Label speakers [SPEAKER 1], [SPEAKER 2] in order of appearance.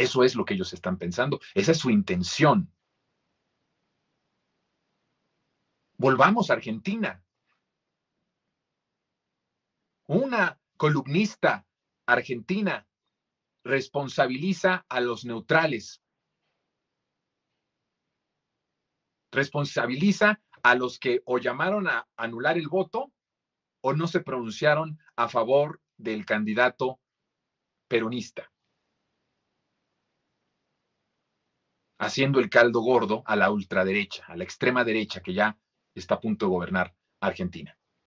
[SPEAKER 1] Eso es lo que ellos están pensando, esa es su intención. Volvamos a Argentina. Una columnista argentina responsabiliza a los neutrales, responsabiliza a los que o llamaron a anular el voto o no se pronunciaron a favor del candidato peronista, haciendo el caldo gordo a la ultraderecha, a la extrema derecha que ya está a punto de gobernar Argentina.